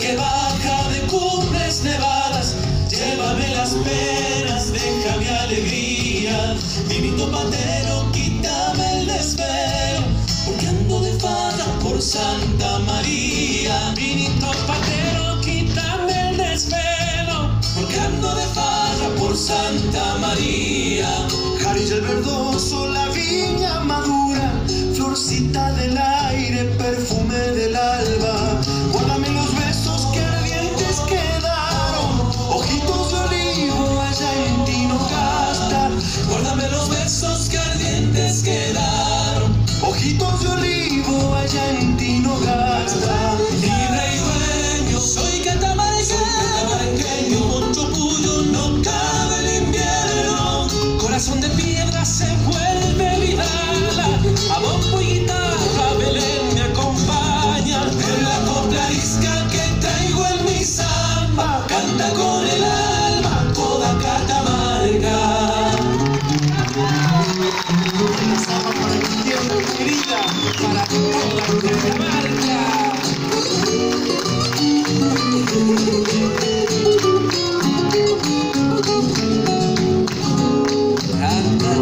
Que baja de cumbres nevadas, llévame las penas, déjame alegría. Vinito patero, quítame el desvelo, porque ando de fada por Santa María. Santa María. Jarilla el verdoso, la viña madura, florcita del aire, perfume del alba. Guárdame los besos que ardientes quedaron, ojitos de olivo allá en Tinocasta. Guárdame los besos que ardientes quedaron. Ojitos de olivo allá en Tinocasta. Libre y dueño, soy catamarqueño, mucho puyo, no invierno. Corazón de piedra se vuelve vidala, a bombo y guitarra Belén me acompaña. En la copla arisca que traigo en mi samba, canta con el alma toda Catamarca.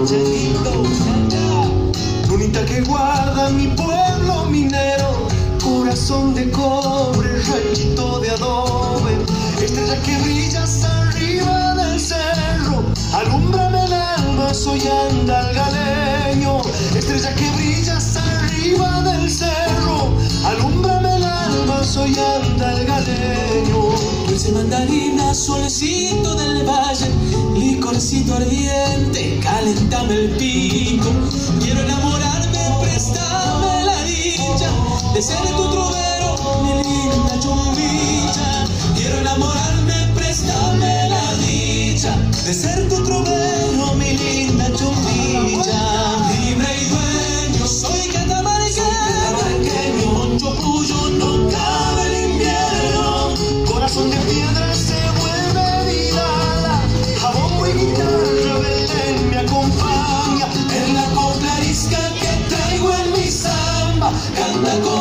Canta. Lunita que guarda mi pueblo minero, corazón de cobre, ranchito de adobe, estrella que brillas arriba del cerro, alúmbrame el alma, soy andalgaleño, estrella que brillas arriba del cerro, alúmbrame el alma, soy andalgaleño. Dulce mandarina, solecito el pico. Quiero enamorarme, préstame la dicha de ser tu trovero, mi linda chumbilla. Quiero enamorarme, préstame la dicha de ser tu trovero, mi linda chumbilla. Let go.